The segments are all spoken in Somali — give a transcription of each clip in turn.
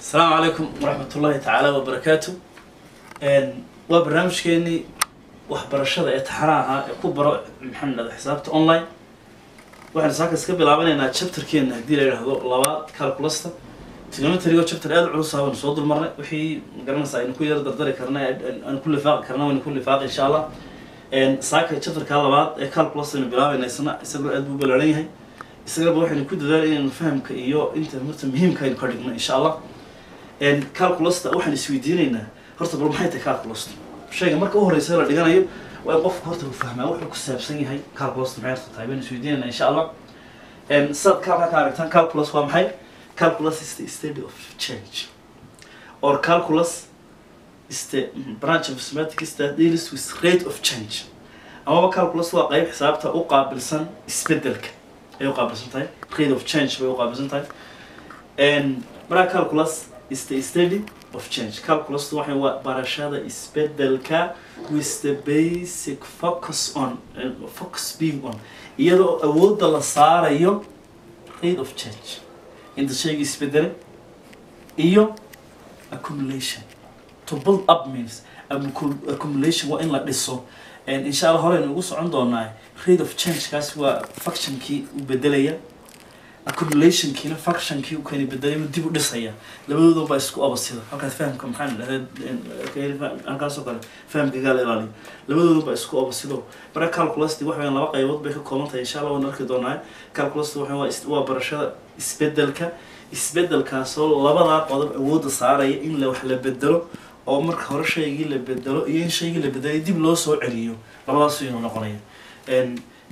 asalaamu calaykum waraxmat ullahi tacaala wabarakaatu waa barnaamijkeenii waxbarashada ee taxanaha ahaa ee ku baro dhahda xisaabta online. Waxaan saakaas ka bilaabanaynaa chapterkeena haddii la yidhaahdo labaad calculusta trigonometrygo chapter aada culus ah waanu soo dulmarnay. Wixii magaranaysa aynu ku yara dardari karna aynu ku lifaaqi karna waynu ku lifaaqi insha allah. Saaka chapterka labaad ee calculus aynu bilaabayna isagoo aad buu ballaaran yahay isagaba waxaynu ku dadaalay inaynu fahamka iyo inta horta muhiimka aynu ka dhigno insha allah calculusta waxaan isweydiinaynaa horta bal maxay tahay calculusta? Shayga marka u horeysa la dhiganayo waa in qofka horta uu fahmaa wuxuu ku saabsan yahay calculusta maxay horta tahay baynu isweydiinaynaa insha allah sidaad kalka ka aragtaan calculus waa maxay? Calculus is the study of change. Or calculus is the branch of mathematics that deals with rate of change. Amaba calculus waa qayb xisaabta u qaabilsan isbeddelka ay u qaabilsan tahay rate of change bay u qaabilsan tahay markaa calculus is the study of change. Calculus waxay waa barashada isbeddelka with the basic focus on uh, focus being on. Iyadoo awoodda la saarayo rate of change. Inta shayga isbedelay iyo accumulation. To build up means accumulation waa in la dhiso insha allah horeynu ugu socon doonaa rate of change kaas waa functionkii u bedelaya accumulationkiina functionkii u keeni bedelay dib u dhisaya labadooda baa isku abasida halkaas fahamka maxaan dhahdaa halkaasoo kale fahamka la ilaaliyo labadooda baa isku abasido marka calculus waxa weeyaan laba qaybood bay ka kooban tahay insha allah waan arki doonaa calculus waxa waa barashada isbeddelka isbedelkaasoo labadaa qodob awoodda saaraya in la wax la bedelo oo marka hore shaygii la bedelo iyo in shaygii la bedelay dib loo soo celiyo labadaas inuu noqonaya.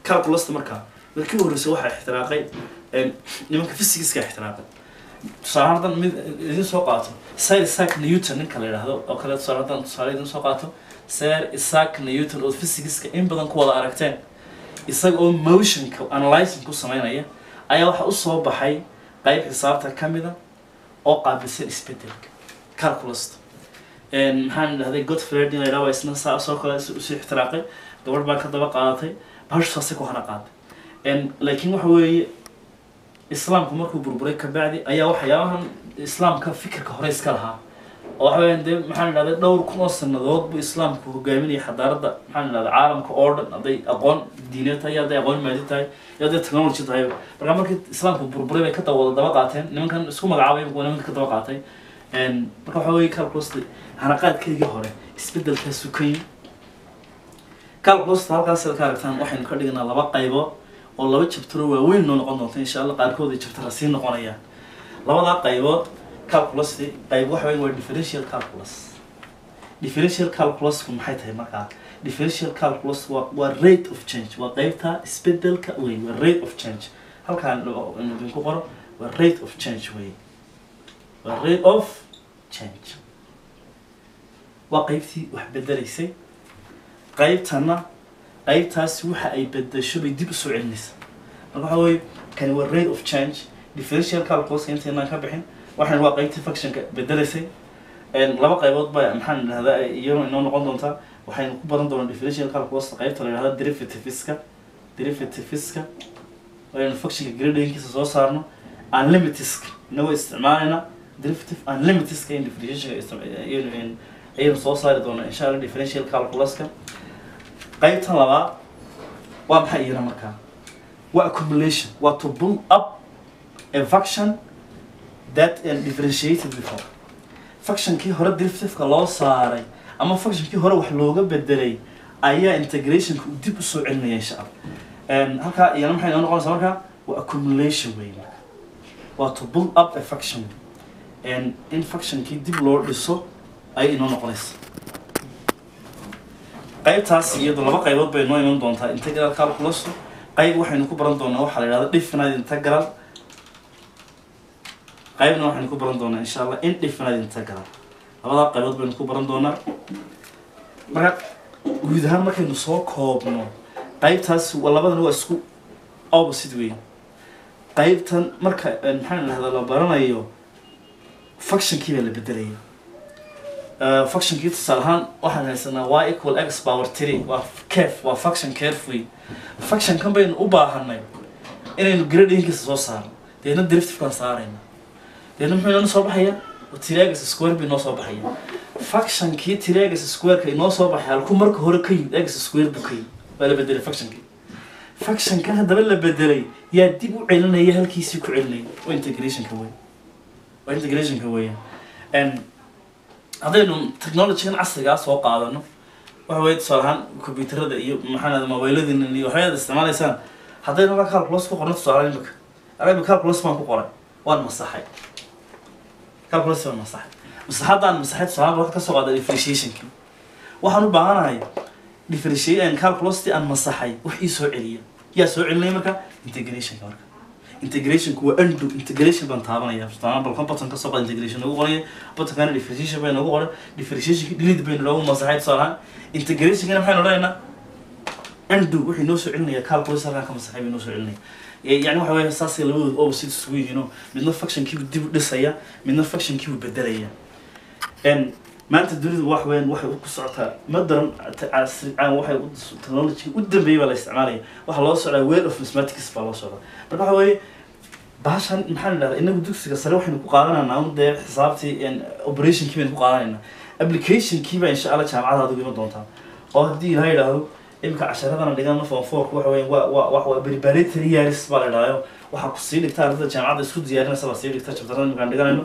Calculusta markaa markii u horreysay waxaa ixtiraaqay nimanka physicskaa ixtiraaqay. Tusaale hadan mid idin soo qaato sir isaac newton ninka la yidhaahdo oo kale tusaale hadan tusaale idin soo qaato sir isaac newton oo physicska in badan ku wada aragteen isaga oo motionka analyzing ku sameynaya ayaa waxaa u soo baxay qayb xisaabta ka mida oo qaabilsan isbeddelka calculusta maxaan dhahday godfred in la yidhaha waa isna saa soo kale u sii ixtiraaqay. Gabadh baa ka daba qaadatay bahashu saasay ku hana qaaday laakiin waxa weeye islaamku markuu burburay kabacdi ayaa waxyaabahan islaamka fikirka hore iska lahaa. Oo waxa weeyaan dee maxaan idhahday dhowr kun oo sanadood buu islaamku hogaaminaya xadaaradda maxaan idhahday caalamka oo dhan hadday aqoon diineed tahay hadday aqoon maadi tahay iyo hadday technology tahay. Marka markii islaamku burburay bay ka dawada daba qaateen nimankan isku magacaabay nimanka ka daba qaatay. Marka waxa weeye calculus hanaqaadkeygii hore isbedelkaasu ka yimi calculusta halkaas ka aragtaan waxaynu ka dhignaa laba qaybood oo laba jabtaro waaweyn noo noqon doonta insha allah qaarkood ay jabtara sii noqonayaan. Labadaa qaybood calculus qayb waxa weyn waa differential calculus differential calculusku maxay tahay markaa differential calculus waa rate of change waa qaybta isbeddelka wey waa rate of change. Halkaan idinku qoro waa rate of change wey waa rate of change waa qaybtii wax bedelaysay. Qaybtana qaybtaasi waxa ay bedesho bay dib u soo celinaysa. Marka waxa weye kani waa rate of change. Differential calculus intaynaan ka bixin waxaan waa qaybtii functionka bedelaysay. Laba qaybood ba maxaan idhahdaa iyadoo inoo noqon doontaa waxaynu ku baran doonaa differential calculus qaybta la yidhahda derivativeska derivativeska aynu functionka gradingkiisa soo saarno unlimitiska inagoo isticmaalayna derivative unlimitiska in differentiationka ayaynu soo saari doonaa insha allah differential calculuska qaybtan labaad waa maxay iyana markaa? Waa accumulation waa to build up a function that and differentiated before. Functionkii hore derivativeka loo saaray ama functionkii hore wax looga bedelay ayaa integrationka uu dib u soo celinaya insha allah halkaa iyana maxay noo noqonaysaa markaa? Waa accumulation wey waa to build up a function. And in functionkii dib loo dhiso ayay inoo noqonaysa qaybtaas iyadu laba qaybood bay noo iman doontaa. Integral calculus qayb waxaynu ku baran doonaa waxaa la yidhahda definite integral. Qaybna waxaynu ku baran doonaa insha allah indefinite integral. Labadaa qaybood baynu ku baran doonaa. Marka guud ahaan markaynu soo koobno qaybtaas labadan waa isku opposite weyn. Qaybtan marka maxaan idhahdaa la baranayo functionkii baa la bedelaya functionkii tusaale ahaan waxaan haysanaa y equal x power three. Waa caf waa function carefree functionkan baynu u baahanay inaynu gradingkiisa soo saarno. Deedna derivative-kaan saarayna. Deedna muxuu inoo soo baxaya triagus square buu inoo soo baxaya factionkii triagus squareka inoo soo baxay halkuu marka hore ka yimid x square buu ka yimid. Waa la bedelay factionkii factionka haddaba la bedelay yaa dib u celinaya halkiisii ku celinaya. Waa integrationka wey waa integrationka weeyaan haddaynu technologygan casrigaa soo qaadano waxa weye tusaale ahaan computerada iyo maxaa mobiladina iyo waxyaad isticmaalaysaan haddaynu halkaa calculus ku qorno tusaale imika anaga calculus baan ku qoray waan masaxay. Calculus baan masaxay. Masaxaddaan masaxay tusaale waxaad ka soo qaada differentiationki waxaan u baahanahay differentiation calculustii aan masaxay wax ii soo celiya. Yaa soo celinaya marka integrationka marka integrationku waa undo integration baan taabanaya balkan button ka soo qaada integration nagu qoraya buttonkana differentiation bay nagu qoray differentiationki delete baynu noogu masaxay tusaale ahaan integrationkana maxaynu odhanaynaa undo wuxuu noo soo celinaya calculus halkan ka masaxay bay noo soo celinaya yani waxa weeye saasay labadooda opposite isugu yihiin oo midna factionkiibu dib u dhisaya midna factionkiibu bedelaya maanta dunidu wax weyn waxay ku socotaa. Madaran casri waxay technology u dambeeyay baa la isticmaalaya. Waxaa loo socdaa well of mathematics baa loo socdaa. Marka waxa weeye bahashan maxaa la dhahdaa inagu dugsiga sare waxaynu ku qaadanaynaa un dee xisaabtii operationkii baynu ku qaadanaynaa. Applicationkii baa insha alla jaamacada adigu iman doontaa. Oo haddii ilaha yidhaahdo imika casharadana dhigana form fourka waxa weeye waa waa waa waa preparatory years baa la idhahdayo waxaa ku sii dhigta ardada jaamacadda isku diyaarinaysa baa sii dhigta chapterada imikaan dhiganayno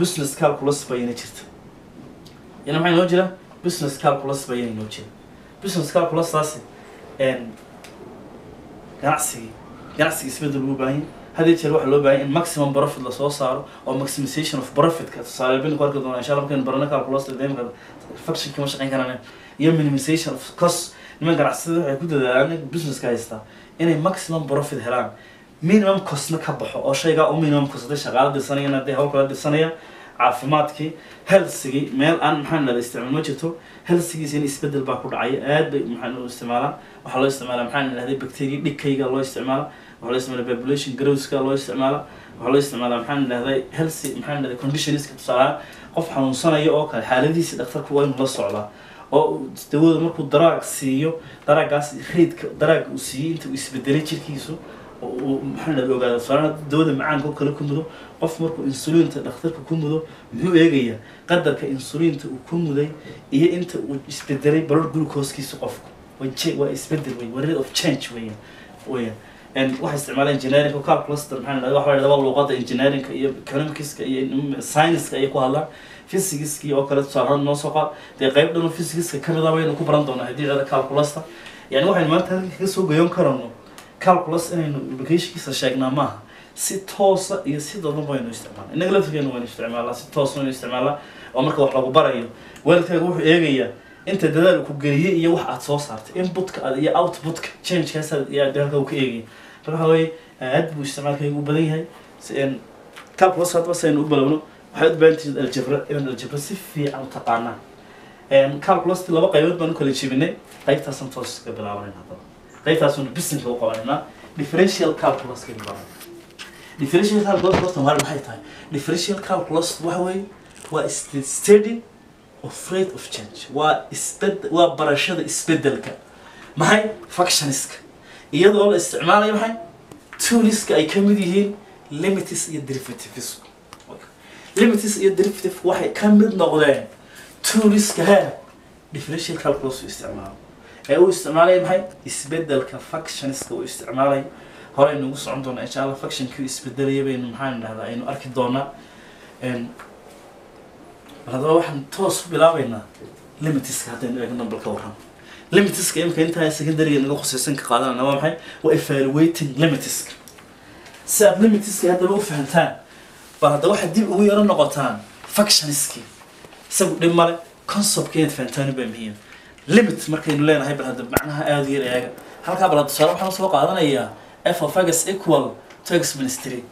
business calculus bayna jirta yana maxay noo jira business calculus bayna noo jira business calculus taasi ganacsigii ganacsiga isbeddel ugu baahan haddii jeer waxaa loo baahan in maximum profit la soo saaro oo maximization of profitka tusaale bin ku arki doona insha allah markaynu barano calculus deemka factionkii ma shaqayn karaan iyo minimization of cost niman ganacsiyada waxay ku dadaalaan businesska haystaa inay maximum profit helaan minimum costna ka baxo oo shaygaa u minimum cost shaqaala dirsanayaan hadday hawl kala dirsanayaan caafimaadkii healthigii meel aan maxaa dhahda isticmaal ma jirto healthigiisa in isbeddel baa ku dhacaya aad bay maxaa u isticmaalaa waxaa loo isticmaalaa maxaa dhahday bacteria dhigkayga loo isticmaala waxaa loo isticmaala population growthka loo isticmaala waxaa loo isticmaalaa maxaa dhahday healthy maxaa dhahday conditionska tusaalahaan qof xanuunsanaya oo kale xaaladiisa dhakhtarku waa inuu la socdaa oo dawada markuu daraag siiyo daraagaas reydka daraaga uu siiyey inta isbedelay jirkiisu uu maxaa dhahda ogaada macaanka oo kale ku mudo qof markuu insuliinta dhakhtarka ku mudo muxuu eegayaa qadarka insuliinta uu ku muday iyo inta uu isbedelay blood glucosekiisa qofku. Waa isbeddel wey waa rate of change weeyaan weeyaan waxay isticmaalaan engineering oo calculus maxaa dhahda waxa la dhahdaa luqadda engineeringka iyo economicska iyo scienceska ayay ku hadlaan. Physicskii oo kale tusaalahaan noo soo qaad dee qayb dhan oo physicska ka mid ah baynu ku baran doonaa haddii dhahda calculusta. Yani waxaynu maanta halka kaga soo goyon karano calculus inaynu applicationkiisa sheegnaa maaha si toosa iyo si dadan baynu isticmaalna innaga laftigeena waynu isticmaalnaa si toos waynu isticmaalnaa oo marka wax lagu barayo waalidkaaga wuxuu eegayaa inta dadaal ku geliyey iyo wax aad soo saartay. Inputka aad iyo outputka changekaas uu ka eegaya marka waxa weeye aad buu isticmaalkaygu u badan yahay. Calculus hadba si aynu u balowno waxay u baahan aljabra inaan aljabra si fiican u taqaanaan calculus laba qaybood baan u kala jebinay qaybtaasaan toos ka bilaabanayna qaybtaasuna businesska u qabanaynaa differential calculus ka bilaabanayna differential calculus waa maxay tahay? Differential calculus waxa weeye waa study of rate of change. Waa isbed waa barashada isbeddelka. Maxay? Factioniska iyadoo la isticmaalayo maxay? Tooliska ay ka mid yihiin limites iyo derivatives. Limites iyo derivative waxay ka mid noqdeen tooliska ha. Differential calculus isticmaalo ee uu isticmaalaya maxay? Isbedelka factioniska uu isticmaalaya hore aynu ugu socon doonaa insha allah factionkii isbedelaya baynu maxaan dhahdaa aynu arki doonaa. Bal haddaba waxaan toos u bilaabaynaa limitiska haddaynu eegno bal ka warramo limitiska imika intaa secondariga naga khusaysan ka qaadanana waa maxay? Waa evaluating limitiska. Si aad limitiska haddaba u fahantaan bal haddaba waxaad dib ugu yaro noqotaan factioniskii isagu dhib male conceptka inaad fahantaan baa muhiim limit markaynu leenahay bal hadda macnaha aada yar eega. Halkaa bal tusaale waxaan soo qaadanayaa f of x equal to x minus three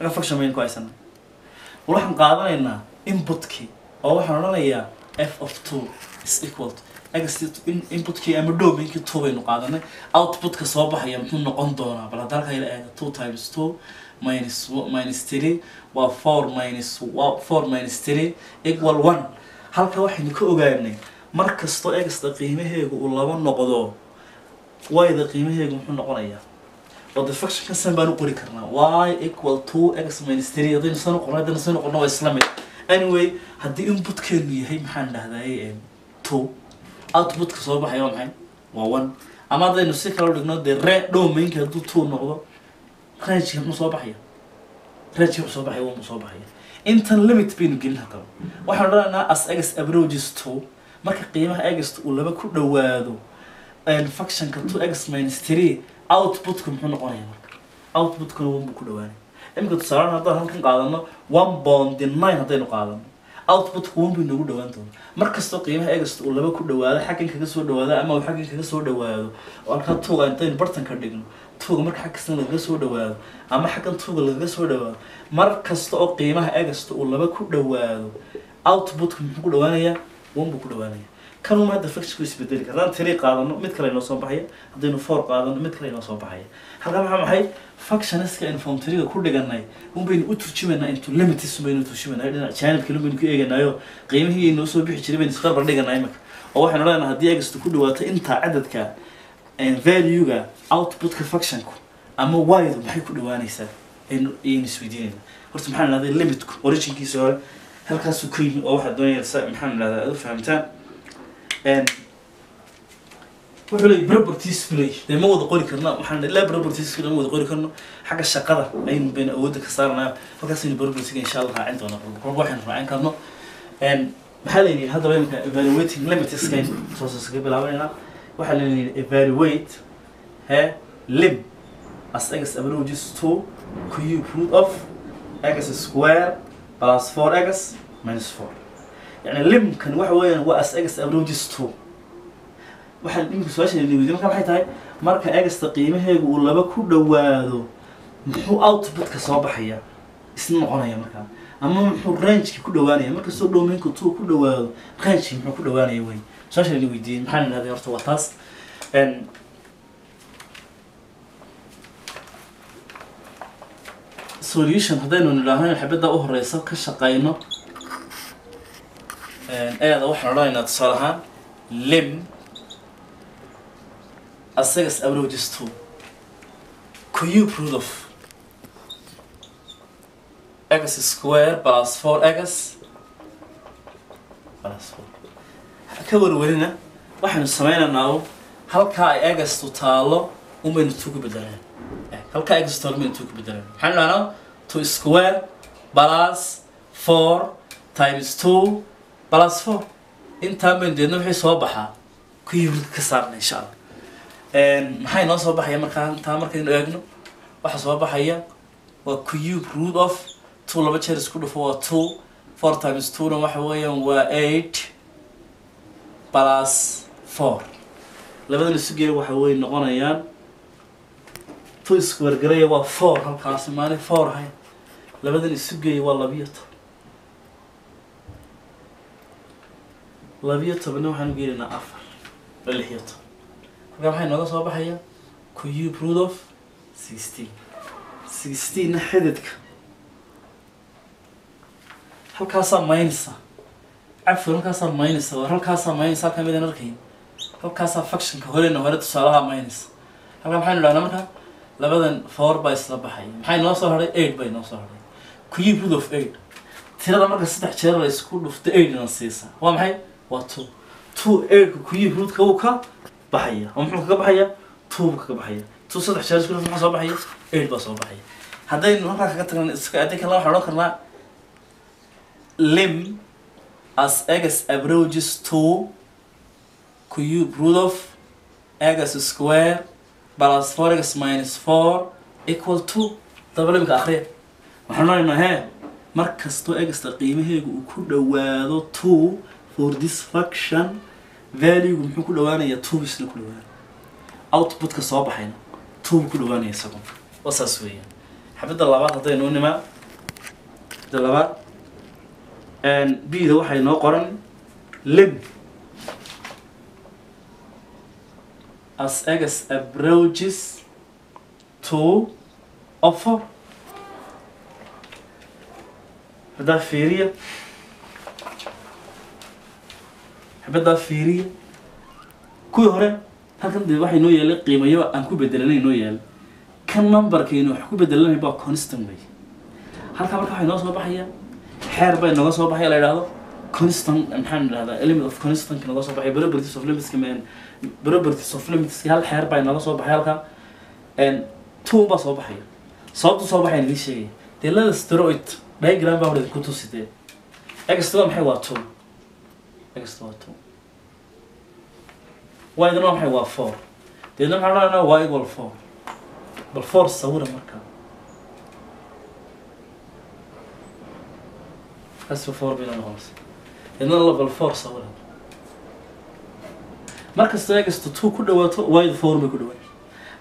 aka faction baynu ku haysanaa bal waxaan qaadanaynaa inputkii oo waxaan odhanayaa f of two is equal to inputkii ama domainkii two baynu qaadanay. Outputka soo baxaya muxuu noqon doonaa? Bal hadda halkaa ila eega two times two minus minus three waa four minus four minus three equal one. Halka waxaynu ka ogaanay mar kastoo exda qiimaheegu uu laba noqdo y-da qiimaheegu muxuu noqonayaa oo the function ka san baan u qori karnaa? Y equal to x minus three haddaynu san u qorno haddaynu san u qorno waa isla anyway haddii inputkeenu yahay maxaan dhahday two. Outputka soo baxaya waa maxay? Waa one. Ama haddaynu si kale u dhigno dee re domainka hadduu two noqdo rangeka muxuu soo baxaya? Rangeka muxuu soo baxaya one buu soo baxaya. Intan limit baynu gelin halkan waxaan odhanaynaa as x averages two marka qiimaha egst uu laba ku dhowaado functionka two x minus three outputku muxuu noqonaya marka? Outputkuna one buu ku dhowaanaya iminka tusaalehan haddaan halkan qaadano one bond nine haddaynu qaadano. Outputku one buu inoogu dhowaan doona mar kastoo qiimaha egst uu laba ku dhowaado xaggan kaga soo dhowaado ama uu xaggan kaga soo dhowaado oo halkaa tuuga intaynu bartanka dhigno tuuga marka xag lagaga soo dhowaado ama xaggan tuuga lagaga soo dhowaado mar kasta oo qiimaha egst uu laba ku dhowaado outputku muxuu ku dhowaanayaa one buu ku dhowaanaya kanuma hadda functionku isbedeli kara haddaan three qaadano mid kale inoo soo baxaya haddaynu four qaadano mid kale inoo soo baxaya. Halkaa maxaa maxay? Functioniska aynu ku dhiganay un baynu u turjumaynaa into limitis un baynu u turjumaynaa dhinaca jaanibkale un baynu ku eeganaayo qiimihii inoo soo bixi jiray baynu isqarbar dhiganaa imika oo waxaynu leenahay haddii egstu ku dhawaato intaa cadadka value-ga outputka functionku ama y-du maxay ku dhawaanaysaa? Aynu ayaynu isweydiinaynaa horta maxaan idhahday limitku originkiisa hore halkaasuu ka yimi oo waxaad doonaysa maxaan idhahdaa aad u fahamtaan wuxuu leeyahy properties buu leeyahy dee ma wada qori karna waxaan ilaa properties ma wada qori karno. Xagga shaqada aynu bayna awoodda ka saaranaa halkaasaynu propertiga insha allah raacin doonaa. Kolba waxaynu raacin karno. Maxaa la yidhi? Haddaba imika evaluating limitiskayn soosas kaga bilaabanayna waxaa la yidhi evaluate he lim as x averages to cube root of x square plus 4x minus 4 يعني لم كان waxa weeyaan waa as x averages to waxaan imika su-aasha la weydiin marka maxay tahay marka egsta qiimaheegu uu laba ku dhowaado muxuu outputka soo baxaya isna noqonaya markaa ama muxuu rangeki ku dhowaanaya markastoo domainku two ku dhowaado rangeki muxuu ku dhowaanaya wey su-aasha la weydiiyey maxaan idhahday horta waa taas solution haddaynu nidhaahno xabadda u horeysa ka shaqeyno eeda waxaan odhanaynaa tusaale ahaan lim asagas two cube root of? X square plus four x plus four. Ka warwarina waxaynu sameynaynaa halkaa ay agastu taalo unbaynu two ku bedelaan halkaa agastu taalo unbaynu two ku bedelaan maxaan idhahnaa two square plus four times two plus four. Intaa baynu deedna wixii soo baxaa cube ka saarna insha allah maxay noo soo baxaya markaa intaa markaynu eegno? Waxa soo baxaya waa cube root of two laba jeer isku dhufo waa two. Four times two na waxa weeyaan waa eight plus four. Labadan isu geeya waxa wey noqonayaan two iskuwargaraya waa four halkaasi maalin four ahay labadan isu geeya waa labiyo toban. Labiyo tobanna waxaan ugeelinaa afar waa lix iyo toban. Halkaa waxay nooga soo baxaya cube root of sixteen. Sixteenna xididka. Halkaasaa maynaysa cafur halkaasaa maynaysa war halkaasaa maynaysa halkaa midaan arkayn. Halkaasaa functionka horena hore tusaalaha maynaysa halkaa maxaynu idhahnaa marka labadan four baa isla baxaya maxay noo soo hadhay eight bay noo soo hadhay cube root of eight? Tirada marka saddex jeer la isku dhufto eight na siisa waa maxay waa two two eight cube rootka wuu ka baxaya oo muxuu kaga baxaya two buu kaga baxaya two saddex jeer isku dhufto maxaa soo baxaya eight baa soo baxaya haddaynu halkaa kaga tagna iska haddii kale waxaan odhan karnaa lim as x averages to cube root of x square plus 4x minus 4 equal to daba limka akhriya waxaan odhanaynaa hee mar kastoo egsta qiimaheegu uu ku dhowaado two for this function valuegu muxuu ku dhowaanayaa two bisna ku dhowaanaya. Outputka soo baxayna buu ku dhowaanaya isagu waa saas weeyaan. Xabadda labaad haddaynu nimaa. Xabadda labaad. B-da waxaa inoo qoran lim as x approaches to offer haddaa fiiriya xabaddaa fiiriya kuwii hore halkan dee waxay noo yeelay qiimayo aan ku bedelanay noo yeelay. Kan numberkaynu wax ku bedelanay baa constant wey halkaa marka waxay noo soo baxaya xeer bay nooga soo baxaya la yidhahdo constant maxaan idhahdaa element of constantka nooga soo baxay properties of limitska properties of limitska hal xeer baa nooga soo baxay halkaa two baa soo baxaya sababtu soo baxaya idin sheegaya dee lada steroid diagram baa ku tusidee waa maxay waa two extra waa two y-dana waa maxay waa four deedna maxaa odhanaa y equal four bal four sawira markaa kaasba four bayna noqonaysa deedna la bal four sawira markasta egasto two ku dhawaato y four ku dhawaanaysa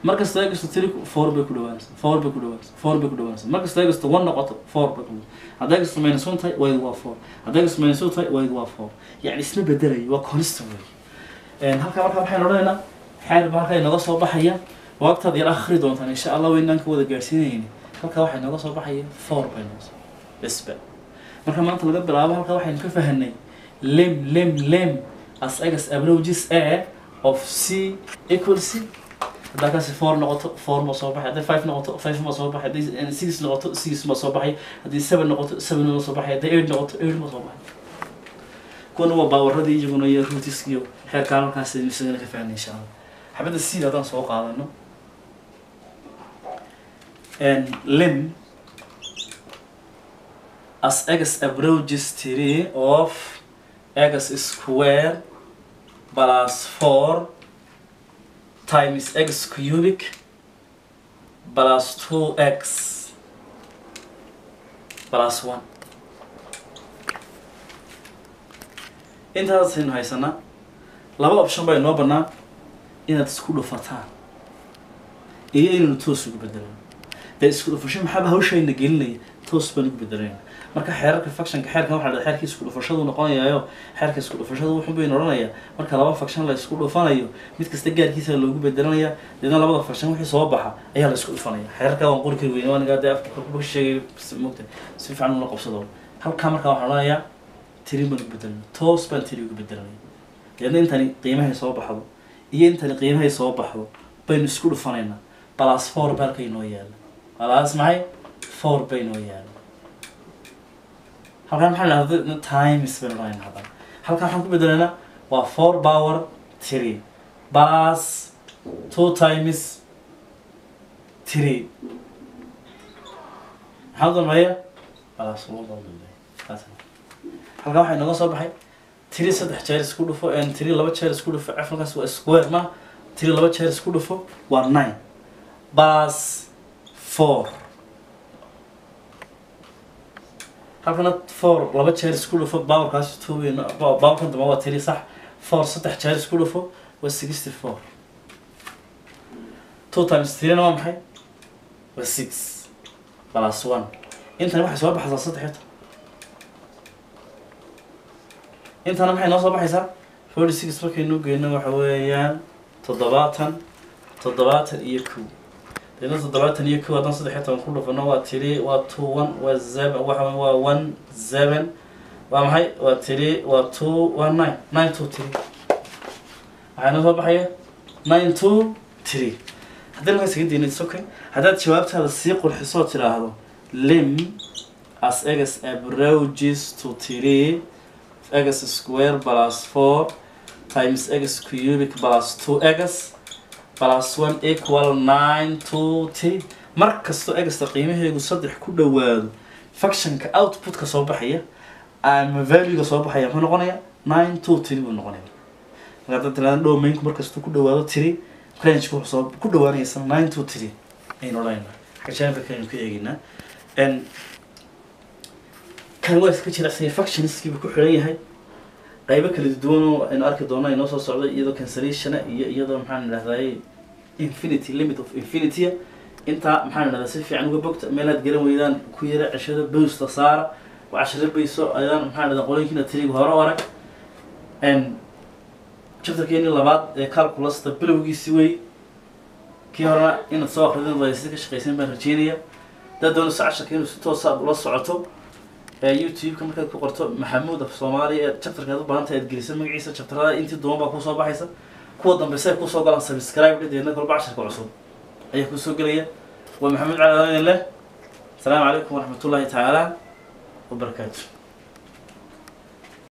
markasta egasto three four bay ku dhawaanaysa four bay ku dhawaanaysa four bay ku dhawaanaysa markasta egasto one noqoto four bay ku hadday egasto minus one tahay y waa four? Hadday egasto minus two tahay y waa four? Yacni isma bedelayo waa constant wey halkaa markaa waxaynu odhanaynaa xeer baa halkaa inooga soo baxaya. Waqtaad yar akhri doontaan insha allah waynaan ka wada gaadhsiinayni halkaa waxaa inooga soo baxaya four bay nooga soo besba marka maanta laga bilaabo halkaa waxaynu ka fahanay lim lim lim as egas approaches a of c equal c haddaa kaasi four noqoto four ma soo baxay. Hadday five noqoto five ma soo baxay. Hadday six noqoto six ma soo baxay. Haddii seven noqoto seven ma soo baxay. Hadday eight noqoto eight ma soo baxay. Kuwana waa baawaradii iyaguna iyo ruutiskiyo xeerkaan halkaas isagana ka fahanay insha allah xabadda seed haddaan soo qaadano. Lim. As x approaches three of x square plus four times x cubic plus two x plus one. Intaasaynu haysanaa laba option baa inoo bannaan inaad isku dhufataan iyo inaynu toos ugu bedelano dee isku dhufasho maxaaba hawshayna gelinaya toos baan ugu bedelayna marka xeerarka factionka xeerkan waxaa dhada xeerkii isku dhufashadu noqonayaayo xeerka isku dhufashadu wuxun baynu odhanayaa marka laba faction la isku dhufanayo mid kasta gaarkiisa loogu bedelanaya deedna labada faction wixii soo baxa ayaa la isku dhufanaya. Xeerarka waan qori kari weyne waanigaa dee afka ku sheegay mogta si fiican ula qabsado. Halkaa markaa waxaan odhanayaa tiri baan bedelanaya toos baan tiri ugu bedelanaya deedna intani qiimahay soo baxdo iyo intani qiimahay soo baxdo baynu isku dhufanaynaa balas four ba halka inoo yaalla balas maxay? Four bay inoo yaalla halkaan maxaa dhahda times baynu dhahaynaa hadan halkaan waxaan ku bedelaynaa waa four power three. Balas two times three. Maxaa dambeeya halkaan waxaa inooga soo baxay. Tiri saddex jeer isku dhufo tiri laba jeer isku dhufo. Cafalkaas waa square ma. Tiri laba jeer isku dhufo waa nine. Bas four halkana four laba jeer isku dhufo bawarkaas two weyn bawarkan dambe waa tiri sax four saddex jeer isku dhufo waa sixty four. Two times threena waa maxay? Waa six. Plus one. Intani waxay soo baxaysaa saddex iyo intana maxay noo soo baxaysaa? Forty six markaynu geyno waxa weeyaan toddobaatan toddobaatan iyo kow deedna toddobaatan iyo kow haddaan saddex iyo toban ku dhufano waa tiri waa two one waa seven waxa waa one seven waa maxay waa tiri waa two waa nine nine two three waxaa noo soo baxaya nine two three haddii laga isaga diina it's haddaad jawaabtaada sii qurxiso oo tiraahdo lim as egas approaches to three x square plus 4 times x cubic plus 2x plus 1 equal 9 2 3 mar kastoo egasta qiimaheegu saddex ku dhowaado factionka outputka soo baxaya ama valuega soo baxaya muxuu noqonaya 9 2 3 buu noqonaya. Marka tilaada domainku markastuu ku 3 rangeka wuxuu soo ku dhowaanaysa 9 2 3 aynu odhanaynaa xajaanba kaynu ka eegaynaa. Kan waa iska jiracsanya factionskiibu ku xiran yahay qaybo kala duwan oo aynu arki doono inoo soo socda iyadoo cancellationa iyo iyadoo maxaan idhahday infinity limit of infinitya. Intaa maxaan idhahdaa si fiican uga bogta meelaad garan weydaan ku yara ceshada boosta saara waa cashare bayso ayaan maxaa dhahdaa qolooyinkiina tiriga hore u arag n chapterkeenii labaad ee calculusta bilowgiisi wey kii horena inaad soo akridin waa sida ka shaqaysan baan rajeynaya haddaad doonayso casharka inuu si toosa aad ula socoto youtube-ka markaad ku qorto maxamuud af soomaaliya ee chapterka aad u baahan tahay aad gelisa magaciisa chapterada intii duwan baa ku soo baxaysa kuwa dambeysa ay ku soo galaan subscribe deedna kolba casharka cusub. Ayaa ku soo gelaya. Waa maxamuud cali leh. Asalaamu calaykum waraxmatullaahi tacaala wabarakaatu